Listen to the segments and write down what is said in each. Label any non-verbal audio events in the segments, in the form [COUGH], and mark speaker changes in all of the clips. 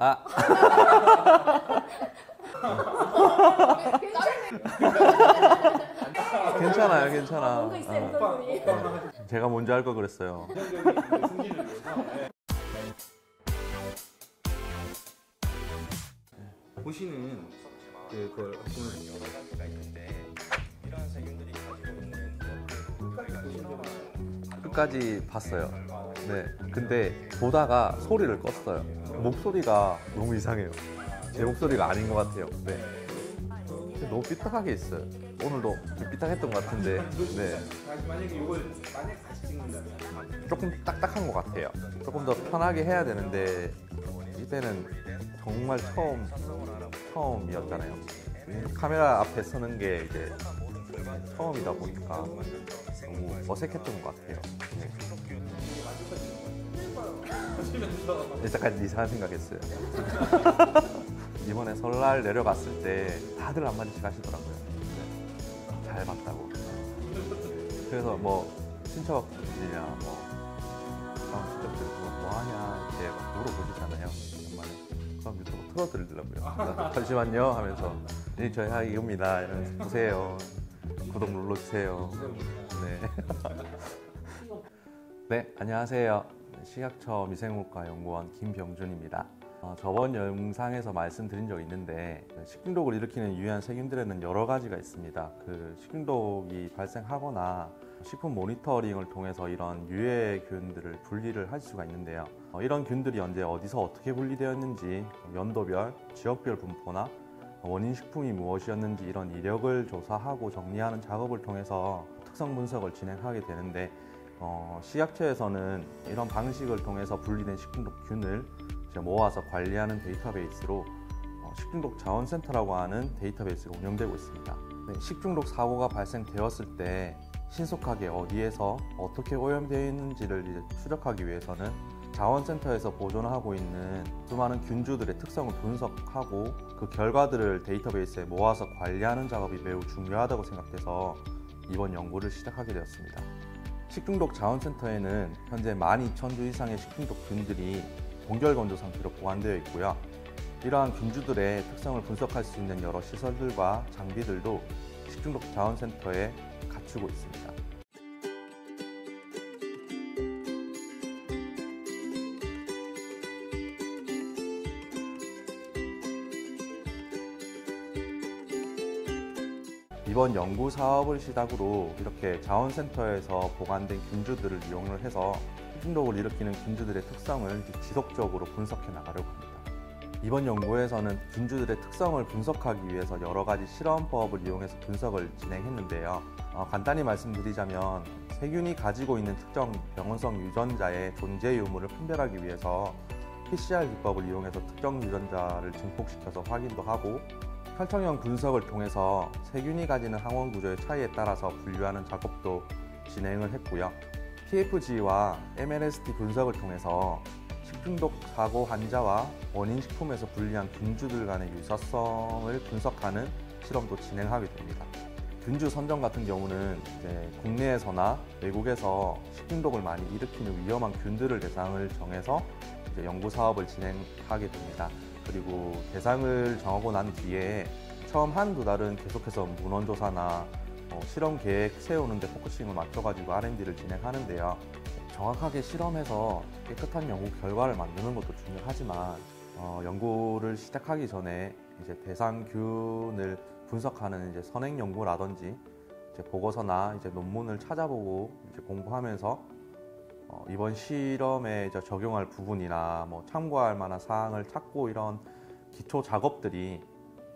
Speaker 1: 아. [LAUGHS] 괜찮아요, 괜찮아.
Speaker 2: 뭔가 있어요,
Speaker 1: 어,
Speaker 2: 부담이.
Speaker 1: 제가 먼저 할거 그랬어요.
Speaker 3: 네. 보시는 그, 그걸 보면요.
Speaker 1: 끝까지 봤어요. 네. 근데 보다가 소리를 껐어요. 목소리가 너무 이상해요. 제 목소리가 아닌 것 같아요. 네. 너무 삐딱하게 있어요. 오늘도 좀 삐딱했던 것 같은데, 네.
Speaker 3: 만약에 이걸 만약에 다시 찍는다면
Speaker 1: 조금 딱딱한 것 같아요. 조금 더 편하게 해야 되는데 이때는 정말 처음 처음이었잖아요. 카메라 앞에 서는 게 이제 처음이다 보니까 너무 어색했던 것 같아요. 네. 약간 이상한 생각했어요. [LAUGHS] 이번에 설날 내려갔을 때 다들 한마디씩 하시더라고요. 네. 잘 봤다고. 그래서 뭐 친척이냐 뭐 아, 친척들 뭐, 뭐 하냐 이렇게 막 물어보시잖아요. 정말 그럼 유튜브 틀어드리더라고요. [LAUGHS] 잠시만요 하면서 네, 저희 하이 이겁니다. 이러면서 보세요. 구독 눌러주세요. 네. [LAUGHS] 네, 안녕하세요. 시각처 미생물과 연구원 김병준입니다. 어, 저번 영상에서 말씀드린 적이 있는데 그 식중독을 일으키는 유해한 세균들에는 여러 가지가 있습니다. 그 식중독이 발생하거나 식품 모니터링을 통해서 이런 유해균들을 분리를 할 수가 있는데요. 어, 이런 균들이 언제 어디서 어떻게 분리되었는지 연도별, 지역별 분포나 원인 식품이 무엇이었는지 이런 이력을 조사하고 정리하는 작업을 통해서 특성 분석을 진행하게 되는데 어, 시약처에서는 이런 방식을 통해서 분리된 식중독균을 모아서 관리하는 데이터베이스로 어, 식중독 자원센터라고 하는 데이터베이스가 운영되고 있습니다. 네, 식중독 사고가 발생되었을 때 신속하게 어디에서 어떻게 오염되어 있는지를 추적하기 위해서는 자원센터에서 보존하고 있는 수많은 균주들의 특성을 분석하고 그 결과들을 데이터베이스에 모아서 관리하는 작업이 매우 중요하다고 생각돼서 이번 연구를 시작하게 되었습니다. 식중독 자원센터에는 현재 12,000주 이상의 식중독 균들이 동결 건조 상태로 보관되어 있고요. 이러한 균주들의 특성을 분석할 수 있는 여러 시설들과 장비들도 식중독 자원센터에 갖추고 있습니다. 이번 연구 사업을 시작으로 이렇게 자원센터에서 보관된 균주들을 이용을 해서 식중독을 일으키는 균주들의 특성을 지속적으로 분석해 나가려고 합니다. 이번 연구에서는 균주들의 특성을 분석하기 위해서 여러 가지 실험법을 이용해서 분석을 진행했는데요. 어, 간단히 말씀드리자면 세균이 가지고 있는 특정 병원성 유전자의 존재 유무를 판별하기 위해서 PCR 기법을 이용해서 특정 유전자를 증폭시켜서 확인도 하고 혈청형 분석을 통해서 세균이 가지는 항원 구조의 차이에 따라서 분류하는 작업도 진행을 했고요. PFG와 MLST 분석을 통해서 식중독 사고 환자와 원인 식품에서 분리한 균주들 간의 유사성을 분석하는 실험도 진행하게 됩니다. 균주 선정 같은 경우는 국내에서나 외국에서 식중독을 많이 일으키는 위험한 균들을 대상을 정해서 연구 사업을 진행하게 됩니다. 그리고 대상을 정하고 난 뒤에 처음 한두 달은 계속해서 문헌 조사나 어, 실험 계획 세우는데 focusing을 맞춰가지고 R&D를 진행하는데요. 정확하게 실험해서 깨끗한 연구 결과를 만드는 것도 중요하지만 어, 연구를 시작하기 전에 이제 대상균을 분석하는 이제 선행 연구라든지 이제 보고서나 이제 논문을 찾아보고 이제 공부하면서 어, 이번 실험에 적용할 부분이나 뭐 참고할 만한 사항을 찾고 이런 기초 작업들이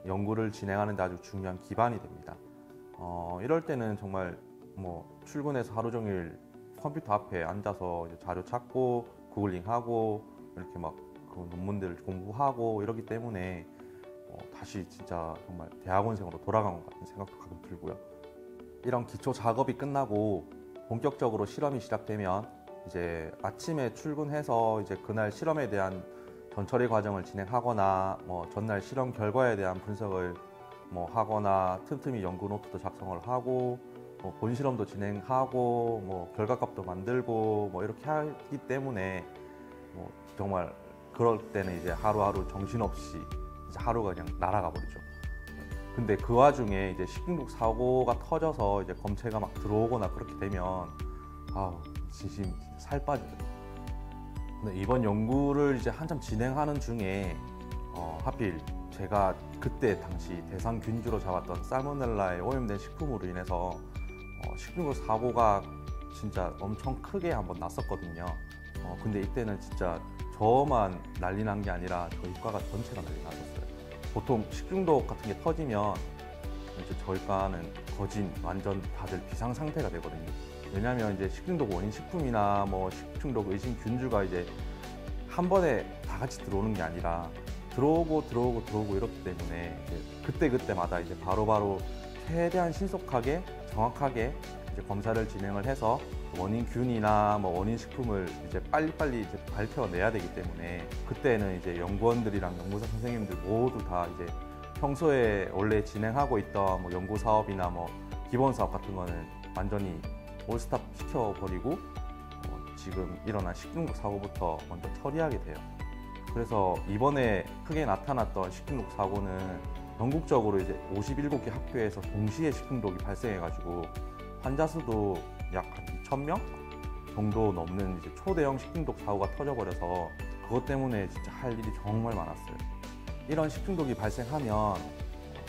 Speaker 1: 연구를 진행하는 데 아주 중요한 기반이 됩니다. 어, 이럴 때는 정말 뭐 출근해서 하루 종일 컴퓨터 앞에 앉아서 자료 찾고 구글링하고 이렇게 막 그 논문들을 공부하고 이러기 때문에 어, 다시 진짜 정말 대학원생으로 돌아간 것 같은 생각도 가끔 들고요. 이런 기초 작업이 끝나고 본격적으로 실험이 시작되면 이제 아침에 출근해서 이제 그날 실험에 대한 전처리 과정을 진행하거나 뭐 전날 실험 결과에 대한 분석을 뭐 하거나 틈틈이 연구 노트도 작성을 하고 뭐 본실험도 진행하고 뭐 결과값도 만들고 뭐 이렇게 하기 때문에 뭐 정말 그럴 때는 이제 하루하루 정신없이 이제 하루가 그냥 날아가 버리죠. 근데 그 와중에 이제 식중독 사고가 터져서 이제 검체가 막 들어오거나 그렇게 되면 아우 진심 살 빠지죠. 근데 이번 연구를 이제 한참 진행하는 중에 어, 하필 제가 그때 당시 대상 균주로 잡았던 살모넬라에 오염된 식품으로 인해서 어, 식중독 사고가 진짜 엄청 크게 한번 났었거든요. 어, 근데 이때는 진짜 저만 난리 난 게 아니라 저희 과가 전체가 난리 났었어요. 보통 식중독 같은 게 터지면 이제 저희 과는 거진 완전 다들 비상 상태가 되거든요. 왜냐하면 이제 식중독 원인 식품이나 뭐 식중독 의심 균주가 이제 한 번에 다 같이 들어오는 게 아니라 들어오고 들어오고 들어오고 이렇기 때문에 이제 그때 그때마다 이제 바로 바로 최대한 신속하게 정확하게 이제 검사를 진행을 해서 원인 균이나 뭐 원인 식품을 이제 빨리빨리 이제 밝혀내야 되기 때문에 그때는 이제 연구원들이랑 연구사 선생님들 모두 다 이제 평소에 원래 진행하고 있던 뭐 연구 사업이나 뭐 기본 사업 같은 거는 완전히 올스탑 시켜버리고 어, 지금 일어난 식중독 사고부터 먼저 처리하게 돼요. 그래서 이번에 크게 나타났던 식중독 사고는 전국적으로 이제 57개 학교에서 동시에 식중독이 발생해가지고 환자 수도 약한 2,000명 정도 넘는 이제 초대형 식중독 사고가 터져버려서 그것 때문에 진짜 할 일이 정말 많았어요. 이런 식중독이 발생하면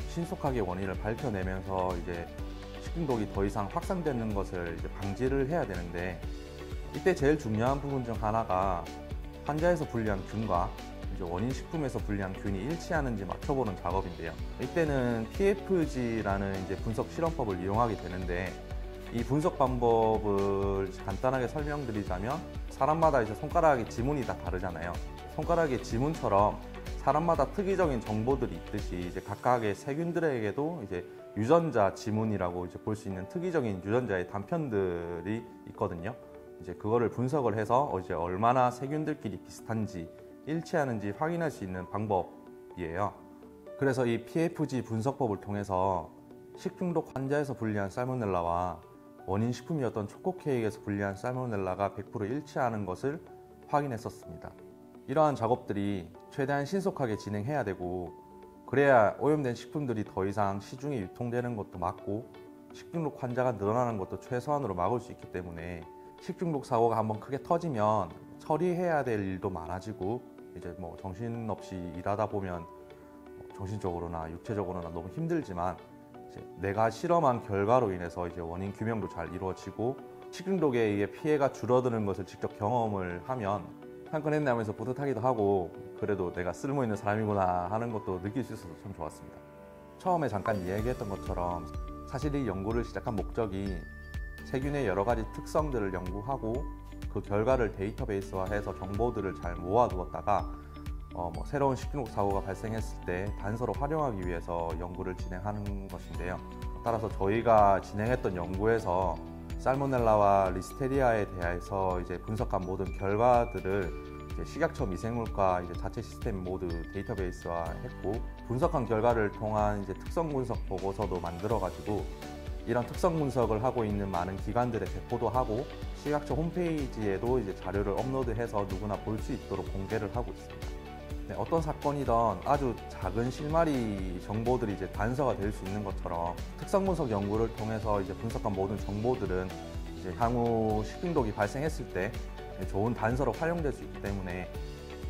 Speaker 1: 신속하게 원인을 밝혀내면서 이제 식중독이 더 이상 확산되는 것을 이제 방지를 해야 되는데 이때 제일 중요한 부분 중 하나가 환자에서 분리한 균과 이제 원인 식품에서 분리한 균이 일치하는지 맞춰보는 작업인데요. 이때는 PFG라는 이제 분석 실험법을 이용하게 되는데 이 분석 방법을 간단하게 설명드리자면 사람마다 이제 손가락의 지문이 다 다르잖아요. 손가락의 지문처럼 사람마다 특이적인 정보들이 있듯이 이제 각각의 세균들에게도 이제 유전자 지문이라고 이제 볼 수 있는 특이적인 유전자의 단편들이 있거든요. 이제 그거를 분석을 해서 이제 얼마나 세균들끼리 비슷한지 일치하는지 확인할 수 있는 방법이에요. 그래서 이 PFG 분석법을 통해서 식중독 환자에서 분리한 살모넬라와 원인 식품이었던 초코 케이크에서 분리한 살모넬라가 100% 일치하는 것을 확인했었습니다. 이러한 작업들이 최대한 신속하게 진행해야 되고 그래야 오염된 식품들이 더 이상 시중에 유통되는 것도 막고 식중독 환자가 늘어나는 것도 최소한으로 막을 수 있기 때문에 식중독 사고가 한번 크게 터지면 처리해야 될 일도 많아지고 이제 뭐 정신없이 일하다 보면 뭐 정신적으로나 육체적으로나 너무 힘들지만 내가 실험한 결과로 인해서 이제 원인 규명도 잘 이루어지고 식중독에 의해 피해가 줄어드는 것을 직접 경험을 하면 한 건 했네 하면서 뿌듯하기도 하고 그래도 내가 쓸모 있는 사람이구나 하는 것도 느낄 수 있어서 참 좋았습니다. 처음에 잠깐 이야기했던 것처럼 사실 이 연구를 시작한 목적이 세균의 여러 가지 특성들을 연구하고 그 결과를 데이터베이스화해서 정보들을 잘 모아두었다가 어, 뭐 새로운 식중독 사고가 발생했을 때 단서로 활용하기 위해서 연구를 진행하는 것인데요. 따라서 저희가 진행했던 연구에서 살모넬라와 리스테리아에 대해서 이제 분석한 모든 결과들을 식약처 미생물과 이제 자체 시스템 모두 데이터베이스화 했고 분석한 결과를 통한 이제 특성 분석 보고서도 만들어 가지고 이런 특성 분석을 하고 있는 많은 기관들에 배포도 하고 식약처 홈페이지에도 이제 자료를 업로드해서 누구나 볼 수 있도록 공개를 하고 있습니다. 네, 어떤 사건이든 아주 작은 실마리 정보들이 이제 단서가 될 수 있는 것처럼 특성 분석 연구를 통해서 이제 분석한 모든 정보들은 이제 향후 식중독이 발생했을 때 좋은 단서로 활용될 수 있기 때문에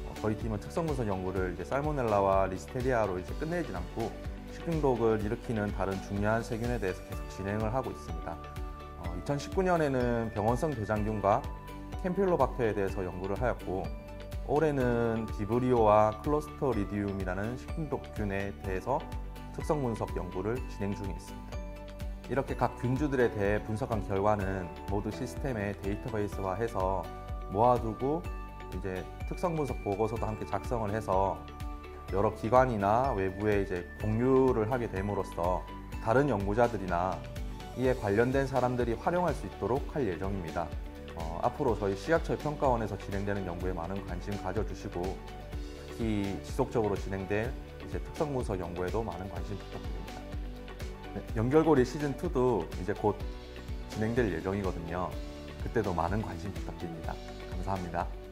Speaker 1: 어, 저희 팀은 특성 분석 연구를 이제 살모넬라와 리스테리아로 이제 끝내진 않고 식중독을 일으키는 다른 중요한 세균에 대해서 계속 진행을 하고 있습니다. 어, 2019년에는 병원성 대장균과 캠필로박터에 대해서 연구를 하였고 올해는 비브리오와 클로스터 리디움이라는 식중독균에 대해서 특성 분석 연구를 진행 중에 있습니다. 이렇게 각 균주들에 대해 분석한 결과는 모두 시스템에 데이터베이스화해서 모아두고 이제 특성 분석 보고서도 함께 작성을 해서 여러 기관이나 외부에 이제 공유를 하게 됨으로써 다른 연구자들이나 이에 관련된 사람들이 활용할 수 있도록 할 예정입니다. 어, 앞으로 저희 식약처 평가원에서 진행되는 연구에 많은 관심 가져주시고 특히 지속적으로 진행될 이제 특성 분석 연구에도 많은 관심 부탁드립니다. 네, 연결고리 시즌 2도 이제 곧 진행될 예정이거든요. 그때도 많은 관심 부탁드립니다. 감사합니다.